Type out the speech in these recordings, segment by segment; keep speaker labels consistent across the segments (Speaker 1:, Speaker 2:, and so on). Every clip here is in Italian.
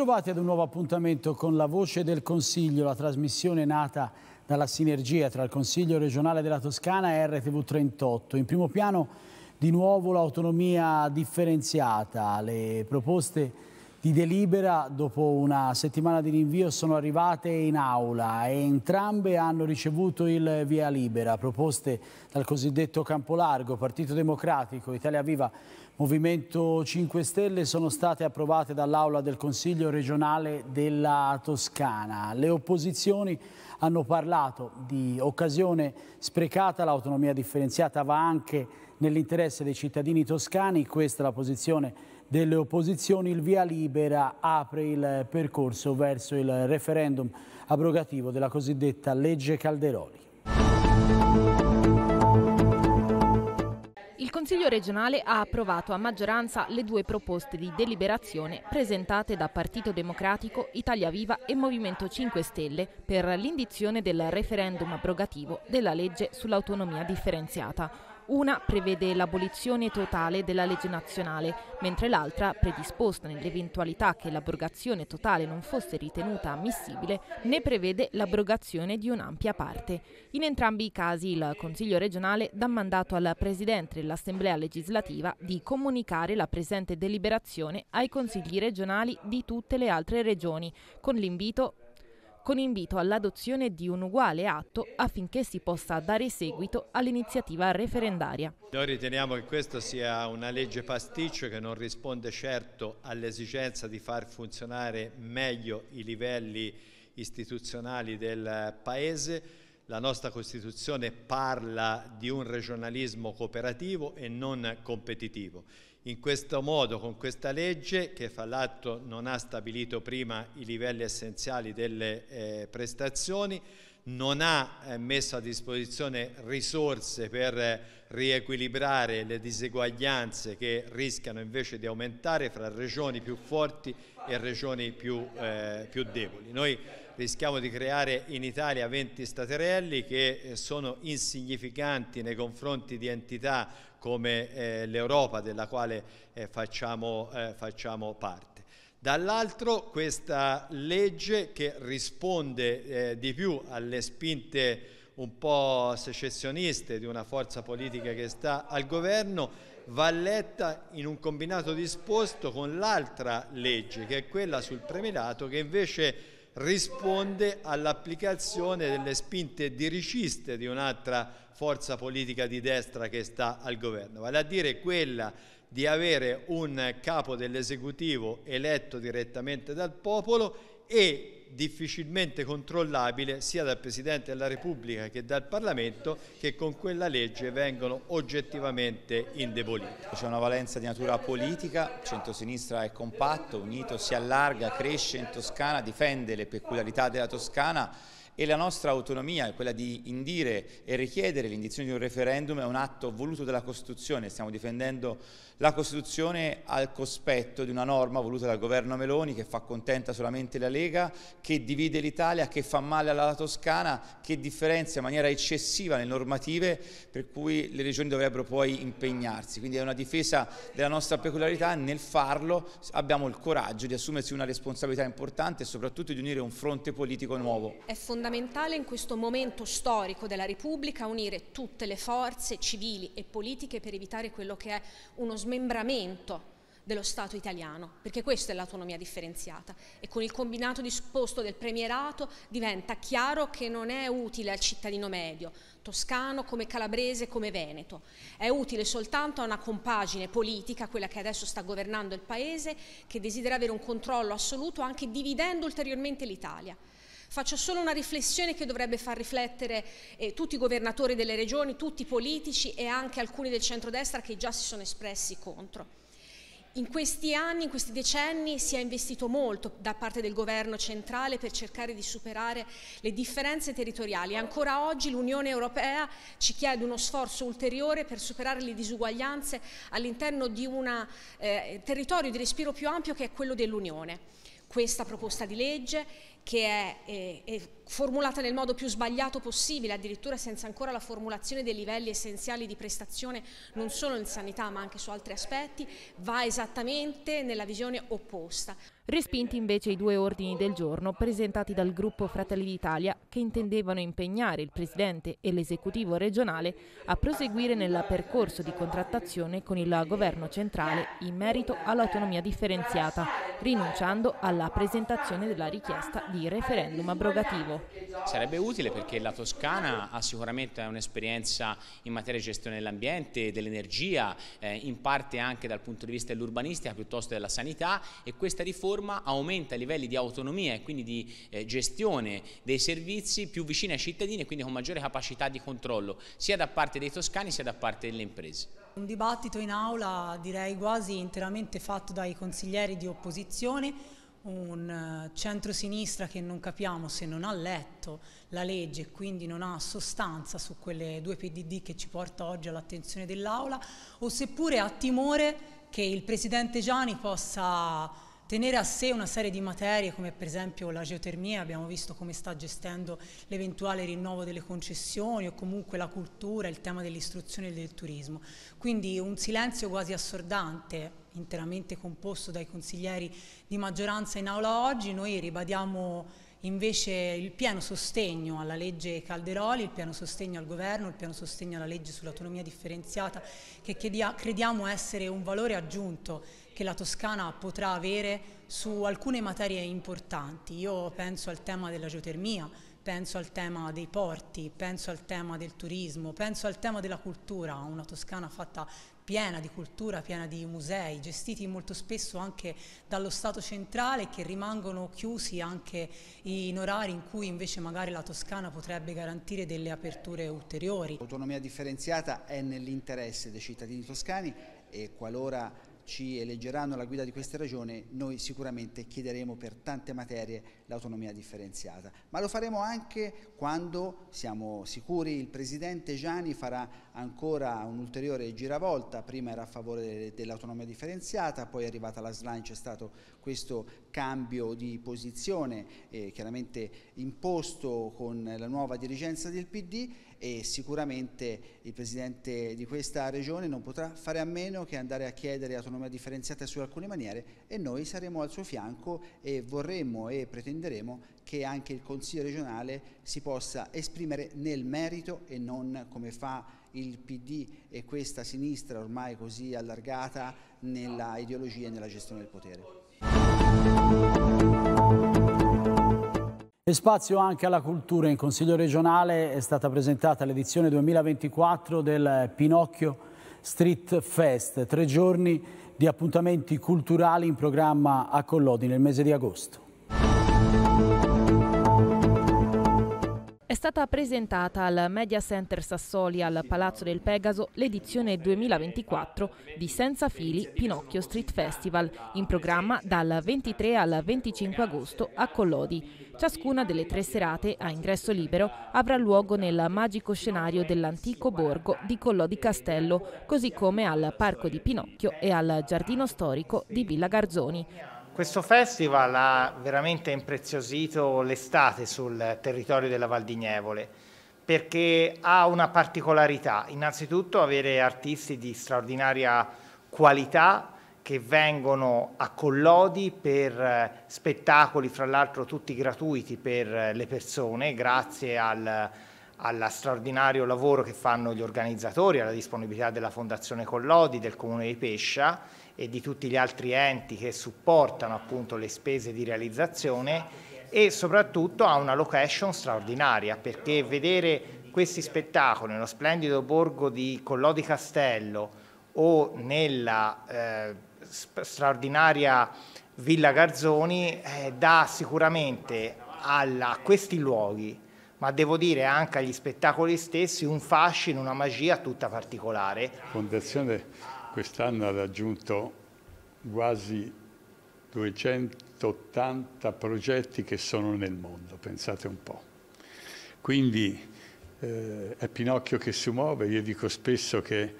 Speaker 1: ritrovati ad un nuovo appuntamento con la Voce del Consiglio, la trasmissione nata dalla sinergia tra il Consiglio regionale della Toscana e RTV 38. In primo piano di nuovo l'autonomia differenziata, le proposte di delibera dopo una settimana di rinvio sono arrivate in aula e entrambe hanno ricevuto il via libera, proposte dal cosiddetto Campolargo, Partito Democratico, Italia Viva, Movimento 5 Stelle sono state approvate dall'Aula del Consiglio regionale della Toscana. Le opposizioni hanno parlato di occasione sprecata, l'autonomia differenziata va anche nell'interesse dei cittadini toscani, questa è la posizione delle opposizioni, il via libera apre il percorso verso il referendum abrogativo della cosiddetta legge Calderoli.
Speaker 2: Il Consiglio regionale ha approvato a maggioranza le due proposte di deliberazione presentate da Partito Democratico, Italia Viva e Movimento 5 Stelle per l'indizione del referendum abrogativo della legge sull'autonomia differenziata. Una prevede l'abolizione totale della legge nazionale, mentre l'altra, predisposta nell'eventualità che l'abrogazione totale non fosse ritenuta ammissibile, ne prevede l'abrogazione di un'ampia parte. In entrambi i casi il Consiglio regionale dà mandato al Presidente dell'Assemblea legislativa di comunicare la presente deliberazione ai consigli regionali di tutte le altre regioni, con l'invito con invito all'adozione di un uguale atto affinché si possa dare seguito all'iniziativa referendaria.
Speaker 3: Noi riteniamo che questa sia una legge pasticcio che non risponde certo all'esigenza di far funzionare meglio i livelli istituzionali del Paese. La nostra Costituzione parla di un regionalismo cooperativo e non competitivo. In questo modo, con questa legge, che fra l'altro non ha stabilito prima i livelli essenziali delle eh, prestazioni, non ha eh, messo a disposizione risorse per eh, riequilibrare le diseguaglianze che rischiano invece di aumentare fra regioni più forti e regioni più, eh, più deboli. Noi rischiamo di creare in Italia 20 staterelli che eh, sono insignificanti nei confronti di entità come eh, l'Europa della quale eh, facciamo, facciamo, parte. Dall'altro questa legge che risponde eh, di più alle spinte un po' secessioniste di una forza politica che sta al governo va letta in un combinato disposto con l'altra legge che è quella sul premierato che invece risponde all'applicazione delle spinte diriciste di un'altra forza politica di destra che sta al governo, vale a dire quella di avere un capo dell'esecutivo eletto direttamente dal popolo e difficilmente controllabile sia dal Presidente della Repubblica che dal Parlamento che con quella legge vengono oggettivamente indeboliti.
Speaker 4: C'è una valenza di natura politica, il centrosinistra è compatto, unito, si allarga, cresce in Toscana, difende le peculiarità della Toscana e la nostra autonomia, quella di indire e richiedere l'indizione di un referendum, è un atto voluto dalla Costituzione, stiamo difendendo la Costituzione al cospetto di una norma voluta dal governo Meloni che fa contenta solamente la Lega, che divide l'Italia, che fa male alla Toscana, che differenzia in maniera eccessiva le normative per cui le regioni dovrebbero poi impegnarsi. Quindi è una difesa della nostra peculiarità, nel farlo abbiamo il coraggio di assumersi una responsabilità importante e soprattutto di unire un fronte politico nuovo.
Speaker 5: È fondamentale in questo momento storico della Repubblica unire tutte le forze civili e politiche per evitare quello che è uno smembramento dello Stato italiano, perché questa è l'autonomia differenziata e con il combinato disposto del premierato diventa chiaro che non è utile al cittadino medio, toscano come calabrese come veneto, è utile soltanto a una compagine politica, quella che adesso sta governando il Paese, che desidera avere un controllo assoluto anche dividendo ulteriormente l'Italia. Faccio solo una riflessione che dovrebbe far riflettere eh, tutti i governatori delle regioni, tutti i politici e anche alcuni del centrodestra che già si sono espressi contro. In questi anni, in questi decenni si è investito molto da parte del governo centrale per cercare di superare le differenze territoriali. Ancora oggi l'Unione Europea ci chiede uno sforzo ulteriore per superare le disuguaglianze all'interno di un eh, territorio di respiro più ampio che è quello dell'Unione. Questa proposta di legge che è, è, è formulata nel modo più sbagliato possibile, addirittura senza ancora la formulazione dei livelli essenziali di prestazione non solo in sanità ma anche su altri aspetti, va esattamente nella visione opposta.
Speaker 2: Respinti invece i due ordini del giorno presentati dal gruppo Fratelli d'Italia che intendevano impegnare il Presidente e l'esecutivo regionale a proseguire nel percorso di contrattazione con il governo centrale in merito all'autonomia differenziata, rinunciando alla presentazione della richiesta di referendum abrogativo.
Speaker 6: Sarebbe utile perché la Toscana ha sicuramente un'esperienza in materia di gestione dell'ambiente, dell'energia, eh, in parte anche dal punto di vista dell'urbanistica piuttosto della sanità e questa riforma aumenta i livelli di autonomia e quindi di eh, gestione dei servizi più vicini ai cittadini e quindi con maggiore capacità di controllo sia da parte dei toscani sia da parte delle imprese.
Speaker 7: Un dibattito in aula direi quasi interamente fatto dai consiglieri di opposizione, un eh, centro-sinistra che non capiamo se non ha letto la legge e quindi non ha sostanza su quelle due PDD che ci porta oggi all'attenzione dell'Aula o seppure ha timore che il Presidente Gianni possa tenere a sé una serie di materie come per esempio la geotermia, abbiamo visto come sta gestendo l'eventuale rinnovo delle concessioni o comunque la cultura, il tema dell'istruzione e del turismo. Quindi un silenzio quasi assordante, interamente composto dai consiglieri di maggioranza in aula oggi, noi ribadiamo invece il pieno sostegno alla legge Calderoli, il pieno sostegno al governo, il pieno sostegno alla legge sull'autonomia differenziata che crediamo essere un valore aggiunto che la Toscana potrà avere su alcune materie importanti. Io penso al tema della geotermia, penso al tema dei porti, penso al tema del turismo, penso al tema della cultura, una Toscana fatta piena di cultura, piena di musei, gestiti molto spesso anche dallo Stato centrale che rimangono chiusi anche in orari in cui invece magari la Toscana potrebbe garantire delle aperture ulteriori.
Speaker 8: L'autonomia differenziata è nell'interesse dei cittadini toscani e qualora ci eleggeranno alla guida di questa regione, noi sicuramente chiederemo per tante materie l'autonomia differenziata. Ma lo faremo anche quando siamo sicuri il Presidente Gianni farà ancora un'ulteriore giravolta, prima era a favore dell'autonomia differenziata, poi è arrivata la SLAN, c'è stato questo cambio di posizione eh, chiaramente imposto con la nuova dirigenza del PD e sicuramente il Presidente di questa regione non potrà fare a meno che andare a chiedere autonomia differenziata su alcune maniere e noi saremo al suo fianco e vorremmo e pretenderemo che anche il Consiglio regionale si possa esprimere nel merito e non come fa il PD e questa sinistra ormai così allargata nella ideologia e nella gestione del potere.
Speaker 1: E spazio anche alla cultura. In Consiglio regionale è stata presentata l'edizione 2024 del Pinocchio Street Fest, tre giorni di appuntamenti culturali in programma a Collodi nel mese di agosto.
Speaker 2: È stata presentata al Media Center Sassoli al Palazzo del Pegaso l'edizione 2024 di Senza Fili Pinocchio Street Festival, in programma dal 23 al 25 agosto a Collodi. Ciascuna delle tre serate a ingresso libero avrà luogo nel magico scenario dell'antico borgo di Collodi Castello, così come al Parco di Pinocchio e al Giardino Storico di Villa Garzoni.
Speaker 9: Questo festival ha veramente impreziosito l'estate sul territorio della Val di Nievole perché ha una particolarità, innanzitutto avere artisti di straordinaria qualità che vengono a Collodi per eh, spettacoli, fra l'altro tutti gratuiti per le persone, grazie al, allo straordinario lavoro che fanno gli organizzatori, alla disponibilità della Fondazione Collodi, del Comune di Pescia e di tutti gli altri enti che supportano appunto le spese di realizzazione e soprattutto ha una location straordinaria perché vedere questi spettacoli nello splendido borgo di Collodi Castello o nella eh, straordinaria Villa Garzoni eh, dà sicuramente alla, a questi luoghi ma devo dire anche agli spettacoli stessi un fascino, una magia tutta particolare.
Speaker 10: La Fondazione quest'anno ha raggiunto quasi 280 progetti che sono nel mondo, pensate un po'. Quindi eh, è Pinocchio che si muove, io dico spesso che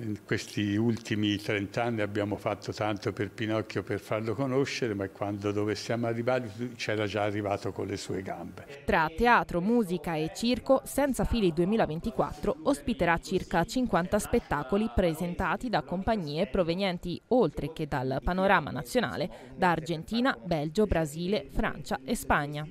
Speaker 10: in questi ultimi 30 anni abbiamo fatto tanto per Pinocchio per farlo conoscere, ma quando dove siamo arrivati c'era già arrivato con le sue gambe.
Speaker 2: Tra teatro, musica e circo, Senza Fili 2024 ospiterà circa 50 spettacoli presentati da compagnie provenienti oltre che dal panorama nazionale da Argentina, Belgio, Brasile, Francia e Spagna.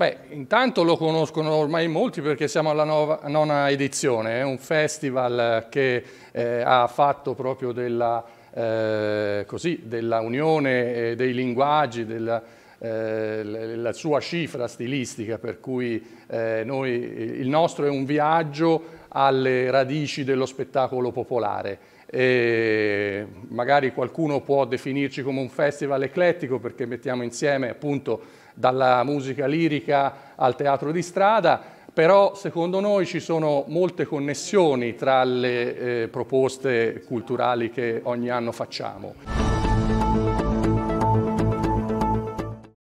Speaker 11: Beh, intanto lo conoscono ormai molti perché siamo alla nova, nona edizione, è un festival che eh, ha fatto proprio della, eh, così, della unione dei linguaggi, della, eh, la sua cifra stilistica, per cui eh, noi, il nostro è un viaggio alle radici dello spettacolo popolare. E magari qualcuno può definirci come un festival eclettico perché mettiamo insieme appunto dalla musica lirica al teatro di strada, però secondo noi ci sono molte connessioni tra le eh, proposte culturali che ogni anno facciamo.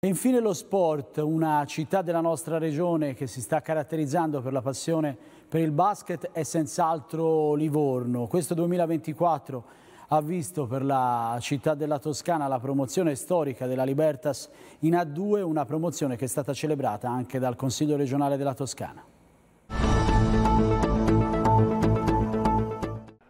Speaker 1: Infine lo sport, una città della nostra regione che si sta caratterizzando per la passione per il basket è senz'altro Livorno. Questo 2024 ha visto per la città della Toscana la promozione storica della Libertas in A2, una promozione che è stata celebrata anche dal Consiglio regionale della Toscana.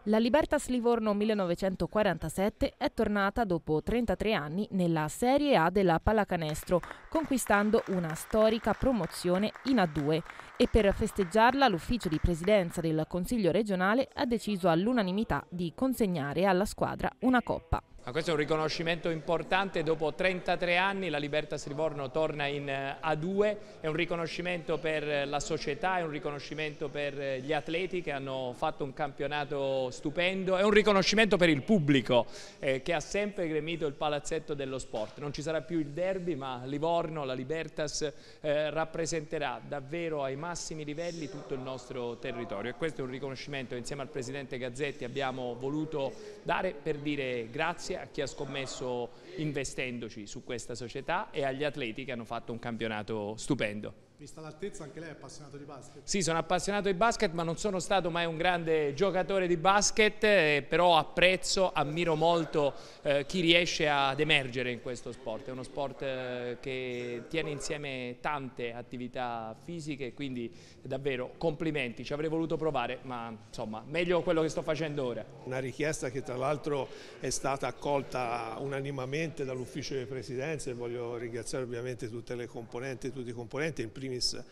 Speaker 2: La Libertas Livorno 1947 è tornata dopo 33 anni nella Serie A della pallacanestro, conquistando una storica promozione in A2 e per festeggiarla l'ufficio di presidenza del Consiglio regionale ha deciso all'unanimità di consegnare alla squadra una coppa.
Speaker 12: Ma questo è un riconoscimento importante, dopo 33 anni la Libertas Livorno torna in eh, A2, è un riconoscimento per la società, è un riconoscimento per gli atleti che hanno fatto un campionato stupendo, è un riconoscimento per il pubblico eh, che ha sempre gremito il palazzetto dello sport. Non ci sarà più il derby ma Livorno, la Libertas eh, rappresenterà davvero ai massimi livelli tutto il nostro territorio. E questo è un riconoscimento. Che insieme al Presidente Gazzetti abbiamo voluto dare per dire grazie a chi ha scommesso investendoci su questa società e agli atleti che hanno fatto un campionato stupendo.
Speaker 13: Vista l'altezza, anche lei è appassionato di basket?
Speaker 12: Sì, sono appassionato di basket, ma non sono stato mai un grande giocatore di basket, eh, però apprezzo, ammiro molto eh, chi riesce ad emergere in questo sport. È uno sport eh, che tiene insieme tante attività fisiche, quindi davvero complimenti. Ci avrei voluto provare, ma insomma, meglio quello che sto facendo ora.
Speaker 13: Una richiesta che tra l'altro è stata accolta unanimamente dall'ufficio di presidenza e voglio ringraziare ovviamente tutte le componenti, tutti i componenti, in premissa.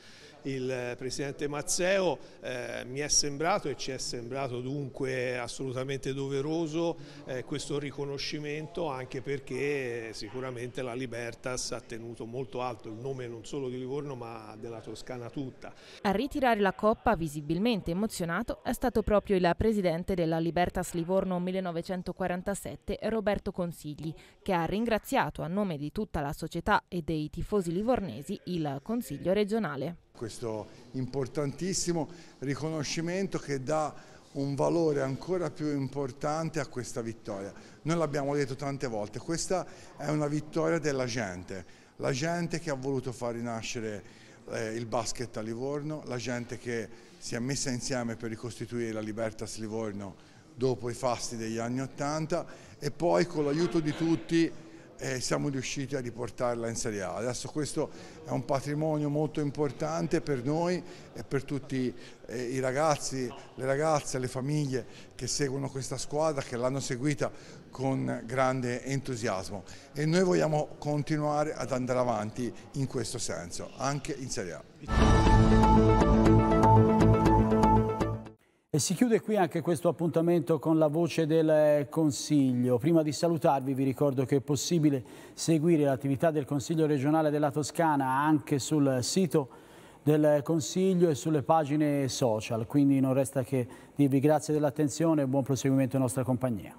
Speaker 13: Il Presidente Mazzeo, eh, mi è sembrato e ci è sembrato dunque assolutamente doveroso eh, questo riconoscimento anche perché sicuramente la Libertas ha tenuto molto alto il nome non solo di Livorno ma della Toscana tutta.
Speaker 2: A ritirare la coppa visibilmente emozionato è stato proprio il Presidente della Libertas Livorno 1947 Roberto Consigli che ha ringraziato a nome di tutta la società e dei tifosi livornesi il Consiglio regionale
Speaker 14: questo importantissimo riconoscimento che dà un valore ancora più importante a questa vittoria. Noi l'abbiamo detto tante volte, questa è una vittoria della gente, la gente che ha voluto far rinascere eh, il basket a Livorno, la gente che si è messa insieme per ricostituire la Libertas Livorno dopo i fasti degli anni Ottanta e poi con l'aiuto di tutti e siamo riusciti a riportarla in Serie A. Adesso questo è un patrimonio molto importante per noi e per tutti eh, i ragazzi, le ragazze, le famiglie che seguono questa squadra, che l'hanno seguita con grande entusiasmo e noi vogliamo continuare ad andare avanti in questo senso, anche in Serie A.
Speaker 1: E si chiude qui anche questo appuntamento con la voce del Consiglio. Prima di salutarvi vi ricordo che è possibile seguire l'attività del Consiglio regionale della Toscana anche sul sito del Consiglio e sulle pagine social, quindi non resta che dirvi grazie dell'attenzione e buon proseguimento in nostra compagnia.